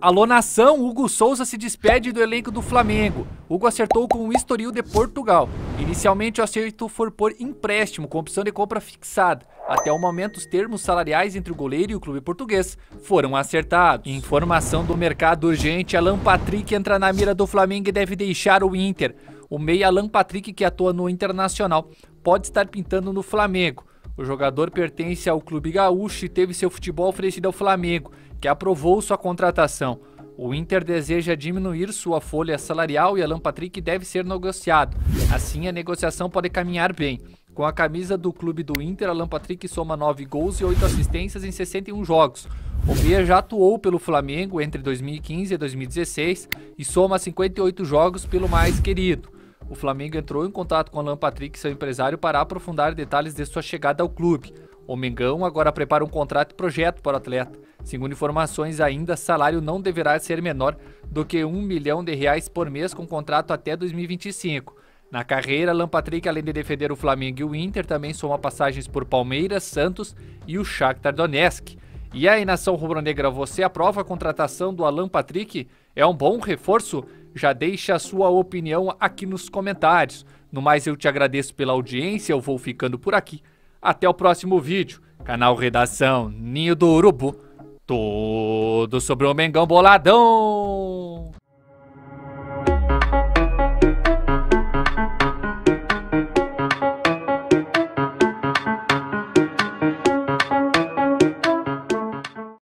Alô nação, Hugo Souza se despede do elenco do Flamengo. Hugo acertou com o Estoril de Portugal. Inicialmente o acerto foi por empréstimo, com opção de compra fixada. Até o momento, os termos salariais entre o goleiro e o clube português foram acertados. Informação do mercado urgente, Alan Patrick entra na mira do Flamengo e deve deixar o Inter. O meia Alan Patrick, que atua no Internacional, pode estar pintando no Flamengo. O jogador pertence ao clube gaúcho e teve seu futebol oferecido ao Flamengo que aprovou sua contratação. O Inter deseja diminuir sua folha salarial e Alan Patrick deve ser negociado. Assim, a negociação pode caminhar bem. Com a camisa do clube do Inter, Alan Patrick soma 9 gols e 8 assistências em 61 jogos. O Meia já atuou pelo Flamengo entre 2015 e 2016 e soma 58 jogos pelo mais querido. O Flamengo entrou em contato com Alan Patrick, seu empresário, para aprofundar detalhes de sua chegada ao clube. O Mengão agora prepara um contrato e projeto para o atleta. Segundo informações, ainda salário não deverá ser menor do que um milhão de reais por mês com contrato até 2025. Na carreira, Alan Patrick, além de defender o Flamengo e o Inter, também soma passagens por Palmeiras, Santos e o Shakhtar Donetsk. E aí, nação rubro-negra, você aprova a contratação do Alan Patrick? É um bom reforço? Já deixa a sua opinião aqui nos comentários. No mais, eu te agradeço pela audiência, eu vou ficando por aqui. Até o próximo vídeo. Canal Redação Ninho do Urubu. Tudo sobre o Mengão Boladão.